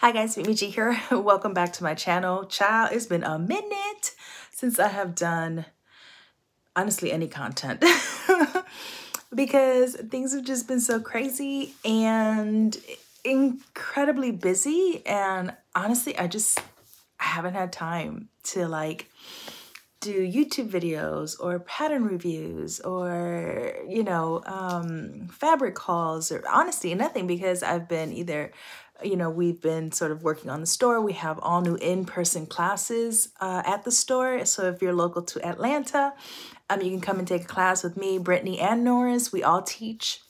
Hi guys, Mimi G here. Welcome back to my channel. Child, it's been a minute since I have done, honestly, any content. because things have just been so crazy and incredibly busy. And honestly, I just I haven't had time to like do YouTube videos or pattern reviews or, you know, um, fabric hauls or honestly nothing because I've been either you know, we've been sort of working on the store. We have all new in-person classes uh, at the store. So if you're local to Atlanta, um, you can come and take a class with me, Brittany, and Norris. We all teach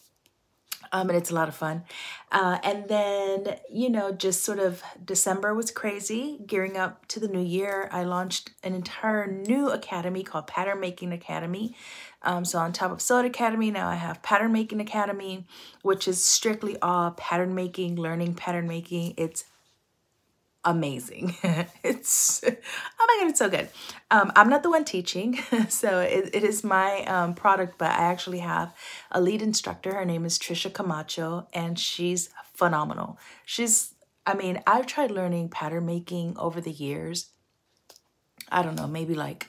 um, and it's a lot of fun. Uh, and then, you know, just sort of December was crazy. Gearing up to the new year, I launched an entire new academy called Pattern Making Academy. Um, so on top of Sew It Academy, now I have Pattern Making Academy, which is strictly all pattern making, learning pattern making. It's amazing. it's, oh my God, it's so good. Um, I'm not the one teaching, so it, it is my um, product, but I actually have a lead instructor. Her name is Trisha Camacho, and she's phenomenal. She's, I mean, I've tried learning pattern making over the years. I don't know, maybe like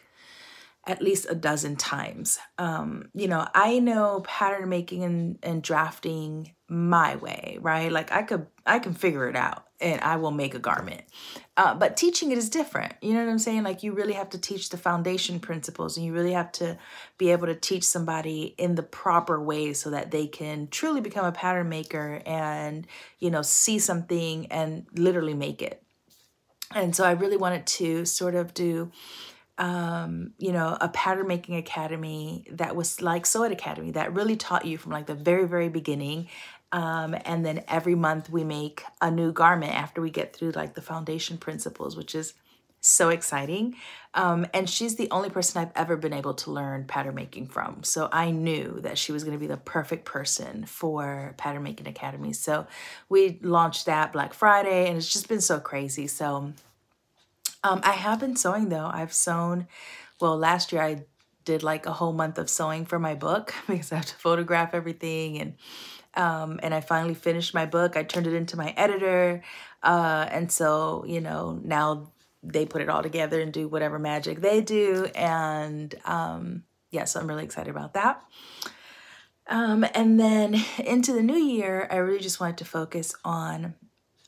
at least a dozen times. Um, you know, I know pattern making and, and drafting my way, right? Like I could, I can figure it out and I will make a garment. Uh, but teaching it is different. You know what I'm saying? Like you really have to teach the foundation principles and you really have to be able to teach somebody in the proper way so that they can truly become a pattern maker and, you know, see something and literally make it. And so I really wanted to sort of do um, you know, a pattern making academy that was like It Academy that really taught you from like the very, very beginning. Um, and then every month we make a new garment after we get through like the foundation principles, which is so exciting. Um, and she's the only person I've ever been able to learn pattern making from. So I knew that she was going to be the perfect person for Pattern Making Academy. So we launched that Black Friday and it's just been so crazy. So um, I have been sewing though. I've sewn, well, last year I did like a whole month of sewing for my book because I have to photograph everything and um, and I finally finished my book. I turned it into my editor. Uh, and so, you know, now they put it all together and do whatever magic they do. And um, yeah, so I'm really excited about that. Um, and then into the new year, I really just wanted to focus on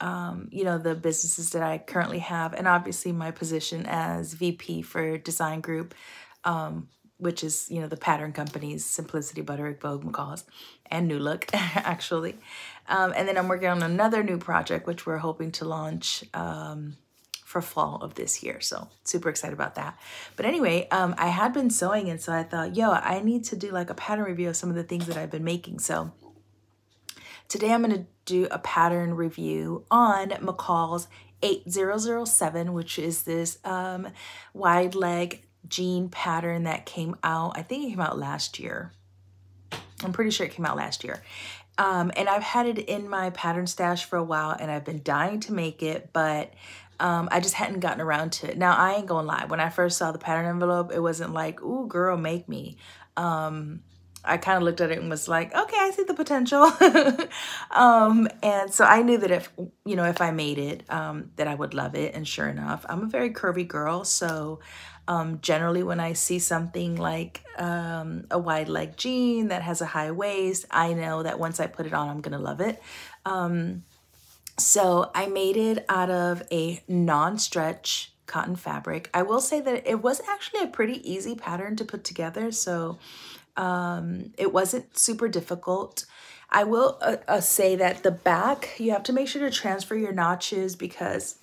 um, you know, the businesses that I currently have, and obviously my position as VP for Design Group, um, which is, you know, the pattern companies, Simplicity, Butterick, Vogue, McCall's, and New Look, actually. Um, and then I'm working on another new project, which we're hoping to launch um, for fall of this year. So super excited about that. But anyway, um, I had been sewing, and so I thought, yo, I need to do like a pattern review of some of the things that I've been making. So Today I'm going to do a pattern review on McCall's 8007, which is this um, wide leg jean pattern that came out, I think it came out last year. I'm pretty sure it came out last year. Um, and I've had it in my pattern stash for a while and I've been dying to make it, but um, I just hadn't gotten around to it. Now, I ain't gonna lie. When I first saw the pattern envelope, it wasn't like, ooh, girl, make me. Um, I kind of looked at it and was like, okay, I see the potential. um, and so I knew that if, you know, if I made it, um, that I would love it. And sure enough, I'm a very curvy girl. So um, generally when I see something like um, a wide leg jean that has a high waist, I know that once I put it on, I'm going to love it. Um, so I made it out of a non-stretch cotton fabric. I will say that it was actually a pretty easy pattern to put together. So um, it wasn't super difficult. I will uh, uh, say that the back, you have to make sure to transfer your notches because,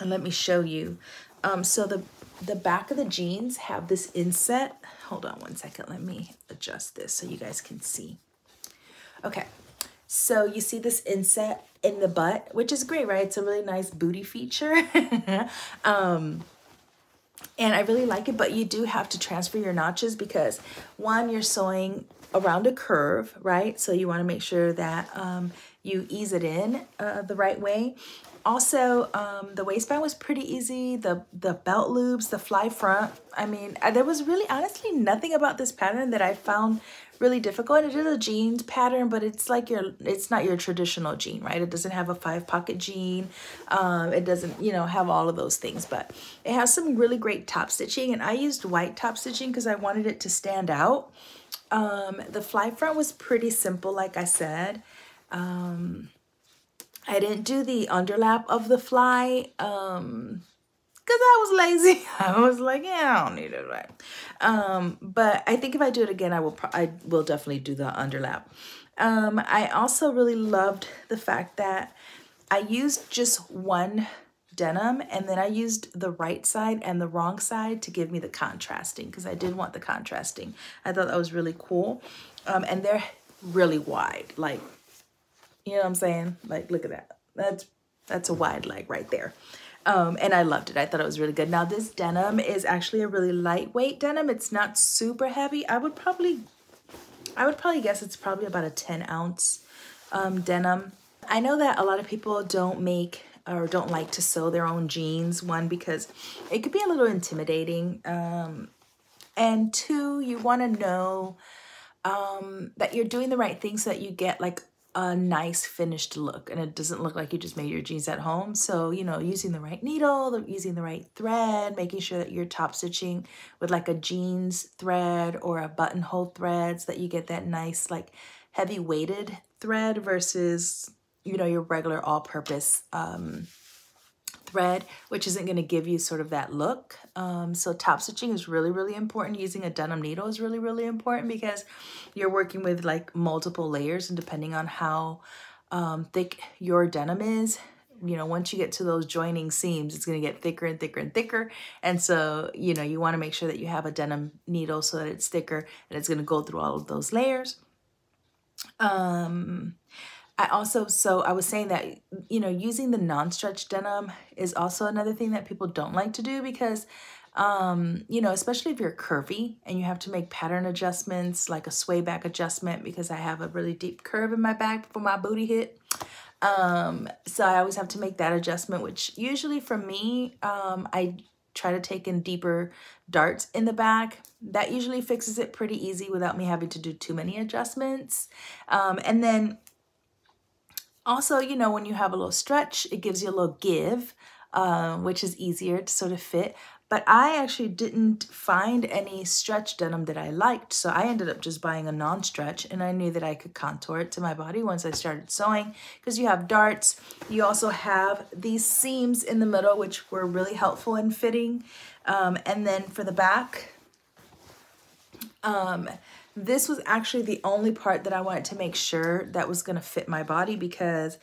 and let me show you. Um, so the, the back of the jeans have this inset. Hold on one second. Let me adjust this so you guys can see. Okay. So you see this inset in the butt, which is great, right? It's a really nice booty feature. um, and I really like it, but you do have to transfer your notches because one, you're sewing around a curve, right? So you want to make sure that um, you ease it in uh, the right way. Also, um, the waistband was pretty easy. The the belt loops, the fly front. I mean, uh, there was really honestly nothing about this pattern that I found really difficult. It is a jeans pattern, but it's like your, it's not your traditional jean, right? It doesn't have a five pocket jean. Um, it doesn't, you know, have all of those things, but it has some really great top stitching. And I used white top stitching because I wanted it to stand out. Um, the fly front was pretty simple, like I said. Um, I didn't do the underlap of the fly um, because I was lazy. I was like, yeah, I don't need it, right? Um, but I think if I do it again, I will. I will definitely do the underlap. Um, I also really loved the fact that I used just one denim and then I used the right side and the wrong side to give me the contrasting because I did want the contrasting. I thought that was really cool. Um, and they're really wide, like you know what I'm saying? Like, look at that. That's that's a wide leg right there. Um, and I loved it. I thought it was really good. Now this denim is actually a really lightweight denim. It's not super heavy. I would probably, I would probably guess it's probably about a 10 ounce um, denim. I know that a lot of people don't make or don't like to sew their own jeans. One, because it could be a little intimidating. Um, and two, you want to know um, that you're doing the right thing so that you get like a nice finished look and it doesn't look like you just made your jeans at home. So, you know, using the right needle, using the right thread, making sure that you're top stitching with like a jeans thread or a buttonhole thread so that you get that nice like heavy weighted thread versus, you know, your regular all-purpose um, thread, which isn't going to give you sort of that look. Um, so top stitching is really, really important. Using a denim needle is really, really important because you're working with like multiple layers and depending on how um, thick your denim is, you know, once you get to those joining seams, it's going to get thicker and thicker and thicker. And so, you know, you want to make sure that you have a denim needle so that it's thicker and it's going to go through all of those layers. Um, I also, so I was saying that, you know, using the non-stretch denim is also another thing that people don't like to do because, um, you know, especially if you're curvy and you have to make pattern adjustments, like a sway back adjustment because I have a really deep curve in my back for my booty hit. Um, so I always have to make that adjustment, which usually for me, um, I try to take in deeper darts in the back. That usually fixes it pretty easy without me having to do too many adjustments. Um, and then also, you know, when you have a little stretch, it gives you a little give, uh, which is easier to sort of fit. But I actually didn't find any stretch denim that I liked, so I ended up just buying a non-stretch, and I knew that I could contour it to my body once I started sewing, because you have darts. You also have these seams in the middle, which were really helpful in fitting. Um, and then for the back, um, this was actually the only part that I wanted to make sure that was going to fit my body because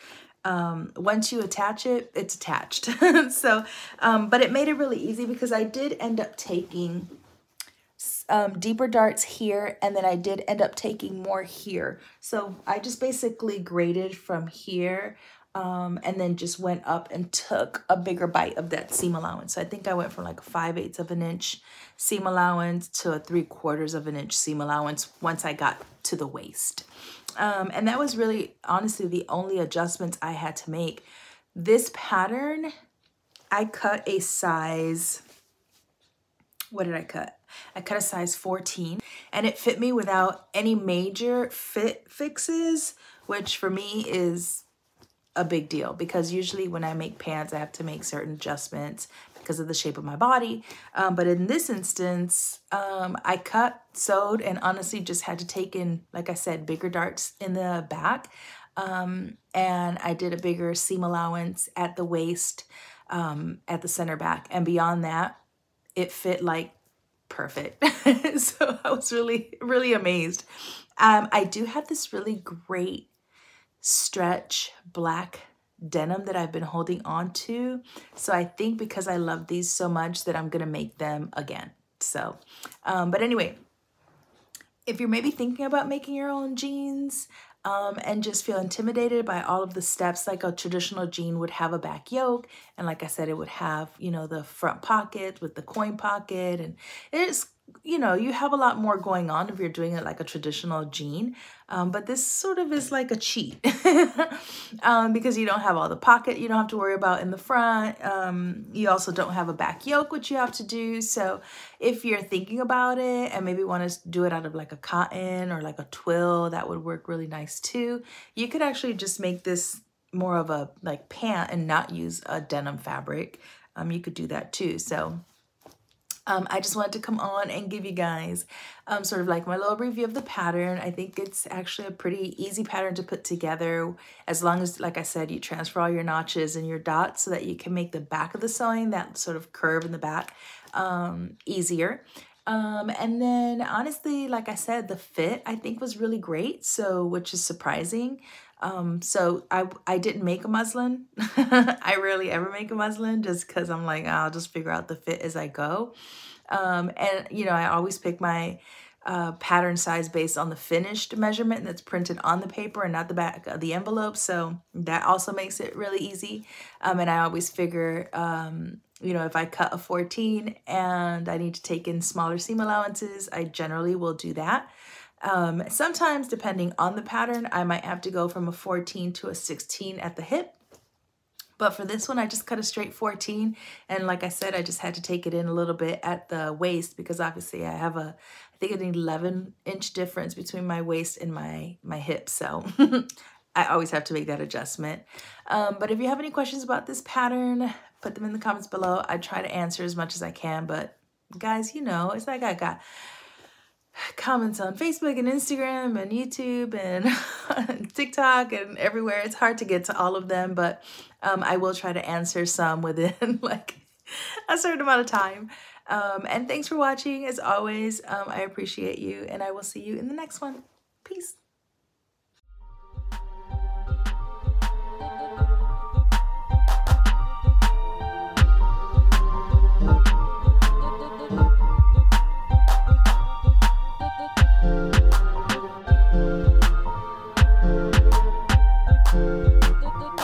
um, once you attach it, it's attached. so, um, but it made it really easy because I did end up taking um, deeper darts here and then I did end up taking more here. So I just basically graded from here um, and then just went up and took a bigger bite of that seam allowance. So I think I went from like 5 eighths of an inch seam allowance to a 3 quarters of an inch seam allowance once I got to the waist. Um, and that was really, honestly, the only adjustments I had to make. This pattern, I cut a size, what did I cut? I cut a size 14 and it fit me without any major fit fixes, which for me is a big deal because usually when I make pants, I have to make certain adjustments because of the shape of my body. Um, but in this instance, um, I cut, sewed, and honestly just had to take in, like I said, bigger darts in the back. Um, and I did a bigger seam allowance at the waist, um, at the center back. And beyond that, it fit like perfect. so I was really, really amazed. Um, I do have this really great stretch black denim that I've been holding on to. So I think because I love these so much that I'm to make them again. So, um, but anyway, if you're maybe thinking about making your own jeans um, and just feel intimidated by all of the steps, like a traditional jean would have a back yoke. And like I said, it would have, you know, the front pocket with the coin pocket and it's you know, you have a lot more going on if you're doing it like a traditional jean. Um, but this sort of is like a cheat um, because you don't have all the pocket you don't have to worry about in the front. Um, you also don't have a back yoke, which you have to do. So if you're thinking about it and maybe want to do it out of like a cotton or like a twill, that would work really nice too. You could actually just make this more of a like pant and not use a denim fabric. Um, you could do that too. So um, I just wanted to come on and give you guys um, sort of like my little review of the pattern. I think it's actually a pretty easy pattern to put together as long as, like I said, you transfer all your notches and your dots so that you can make the back of the sewing, that sort of curve in the back, um, easier. Um, and then honestly, like I said, the fit I think was really great. So, which is surprising. Um, so I, I didn't make a muslin. I rarely ever make a muslin just cause I'm like, I'll just figure out the fit as I go. Um, and you know, I always pick my, uh, pattern size based on the finished measurement that's printed on the paper and not the back of the envelope. So that also makes it really easy. Um, and I always figure, um, you know, if I cut a 14 and I need to take in smaller seam allowances, I generally will do that. Um, sometimes, depending on the pattern, I might have to go from a 14 to a 16 at the hip. But for this one, I just cut a straight 14. And like I said, I just had to take it in a little bit at the waist because obviously I have a, I think an 11 inch difference between my waist and my, my hips. So I always have to make that adjustment. Um, but if you have any questions about this pattern, put them in the comments below. I try to answer as much as I can, but guys, you know, it's like I got comments on Facebook and Instagram and YouTube and TikTok and everywhere. It's hard to get to all of them, but um, I will try to answer some within like a certain amount of time. Um, and thanks for watching. As always, um, I appreciate you and I will see you in the next one. Peace.